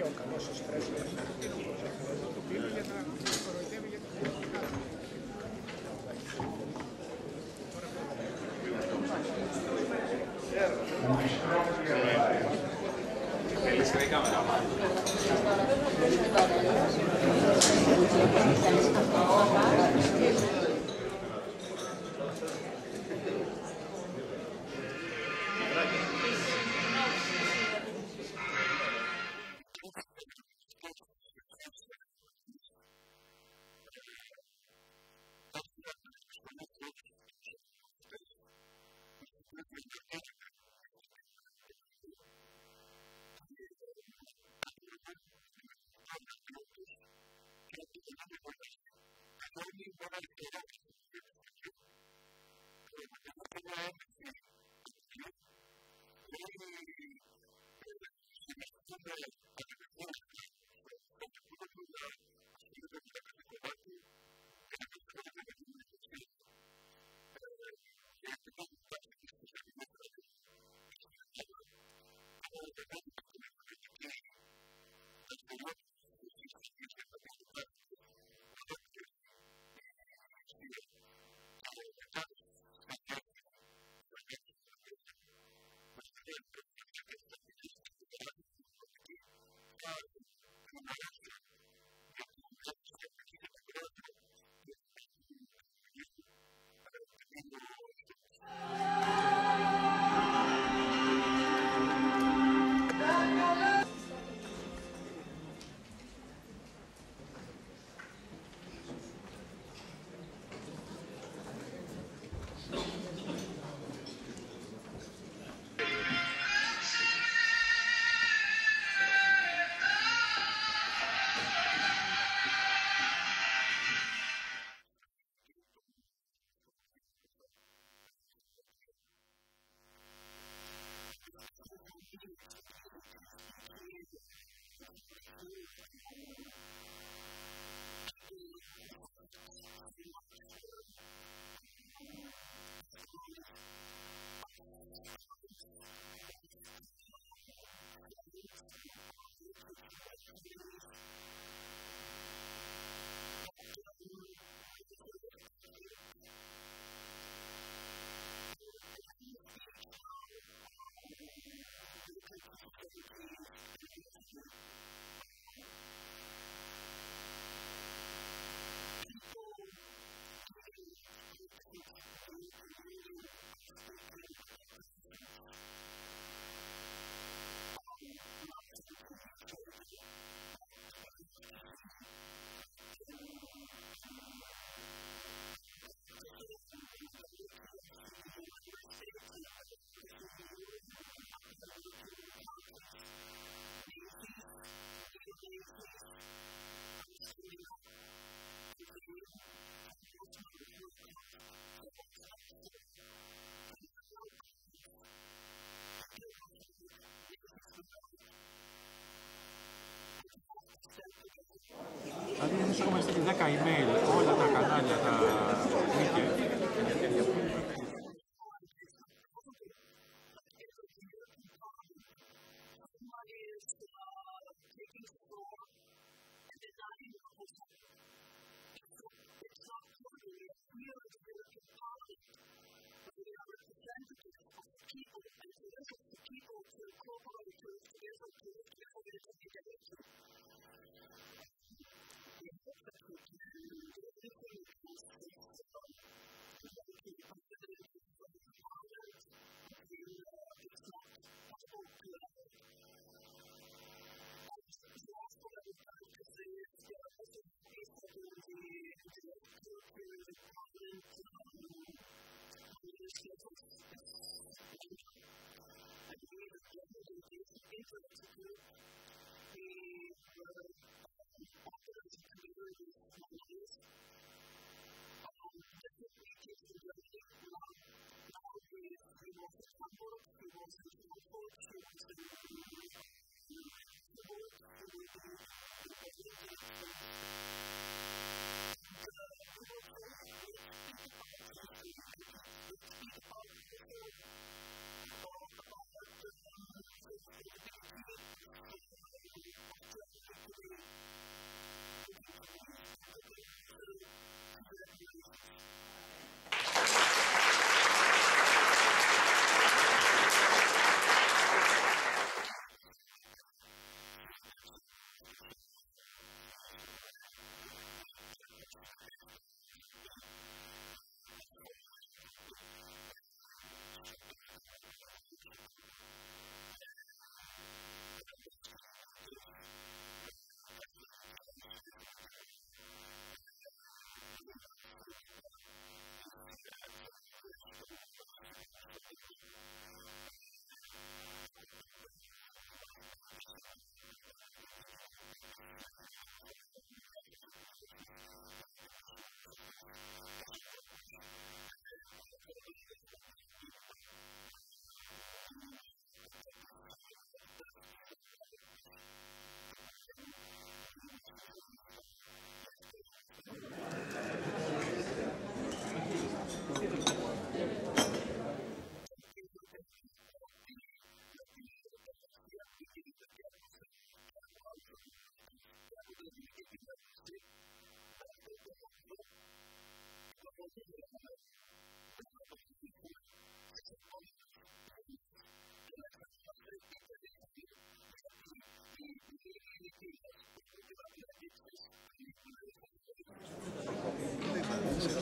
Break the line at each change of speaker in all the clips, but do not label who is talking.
και ο καλός εσπρέσο το πίνω για να κοροϊδεύει για
Δηλαδή Amen. Έχουμε στείλει 10 email όλα τα κανάλια, τα media
Christ is good.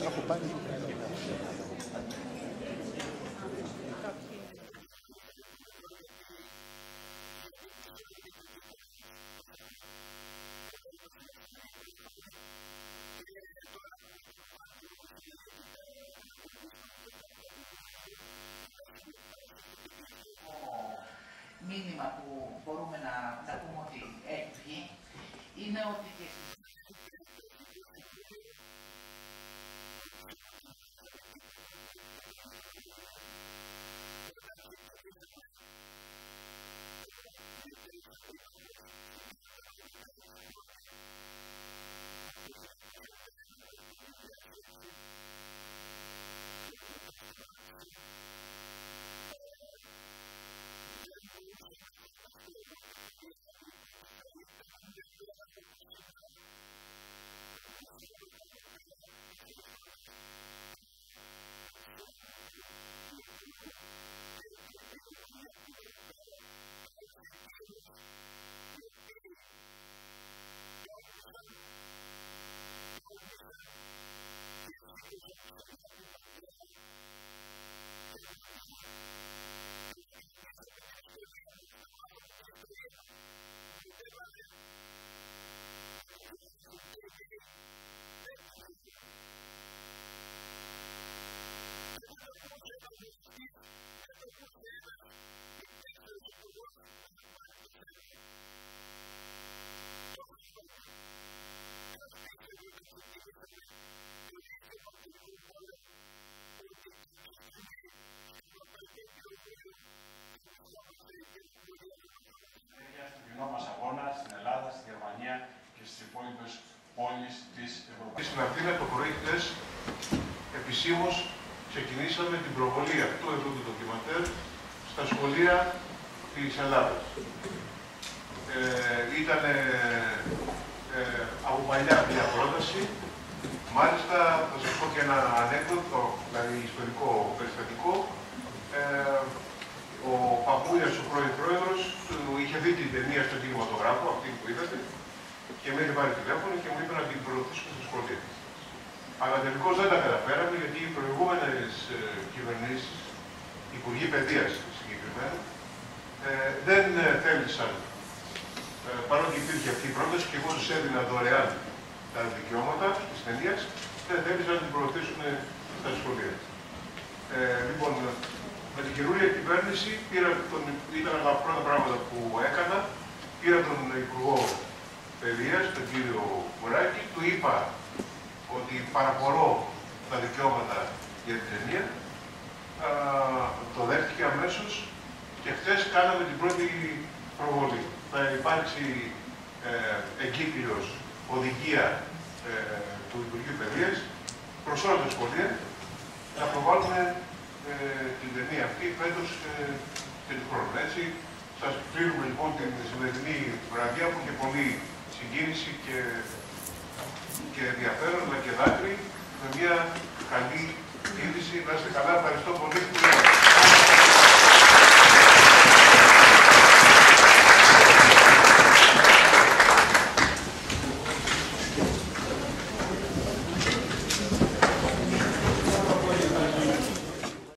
acompanhe. Πόλει της Ευρωπαϊκής.
Στην Αθήνα το πρωί χτε επισήμως ξεκινήσαμε την προβολή αυτού εδώ του ντοκιματέρ στα σχολεία της Ελλάδα. Ε, ήταν ε, ε, από παλιά μια πρόταση. Μάλιστα, θα σας πω και ένα ανέκδοτο, δηλαδή ιστορικό περιστατικό. Ε, ο Παπούλιας, ο πρώην πρόεδρος, του είχε δει την ταινία στον κινηματογράφο, αυτή που είδατε, και με είχε πάρει τηλέφωνο και μου είπε να την προωθήσουμε στα σχολεία. Αλλά τελικώς δεν τα καταφέραμε γιατί οι προηγούμενες ε, κυβερνήσεις, υπουργοί παιδείας συγκεκριμένα, ε, δεν ε, θέλησαν, ε, παρότι υπήρχε αυτή η πρόταση και εγώ του έδινα δωρεάν τα δικαιώματα της ταινία, δεν θέλησαν να την προωθήσουν στα σχολεία. Ε, λοιπόν, με την καινούργια κυβέρνηση πήρα τον, ήταν από τα πρώτα πράγματα που έκανα. Πήρα τον Υπουργό Παιδείας, τον κύριο Μουράκη, του είπα ότι παραπορώ τα δικαιώματα για την ταινία. Α, το δέχτηκε αμέσως και χθες κάναμε την πρώτη προβολή. Θα υπάρξει ε, εγκύκλειος οδηγία ε, του Υπουργείου Παιδείας προς όλα τα σχολεία να προβάλλουμε ε, την ταινία αυτή φέτος ε, και του χρόνου. Έτσι, σας κλείνουμε λοιπόν την σημερινή βραδιά που είχε πολύ συγκίνηση και, και ενδιαφέρον, αλλά και δάκρυ, με μια